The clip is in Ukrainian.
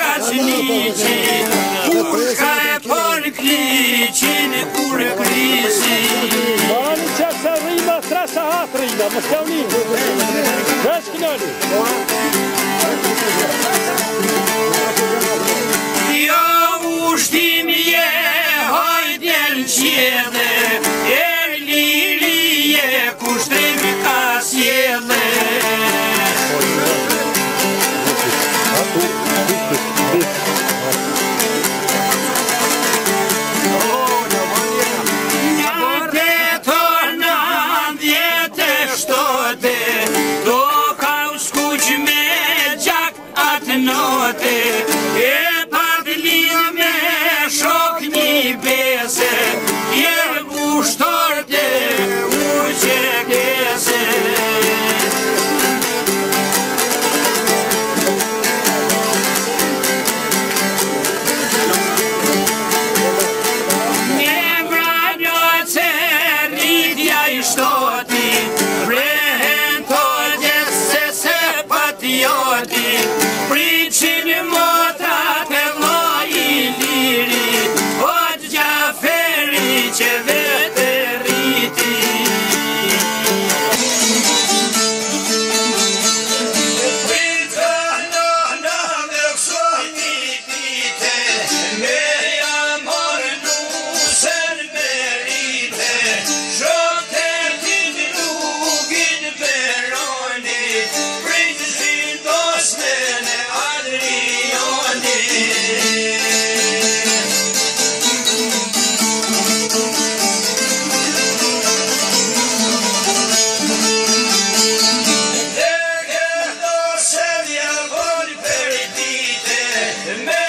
кашлічі, куркає поліклічі, не куре клічі. Малиця Сарима, траса Африна, Московлі. Раз княли. patrioti Priqin i motat e mloj i liri O gjaferi që dhe And then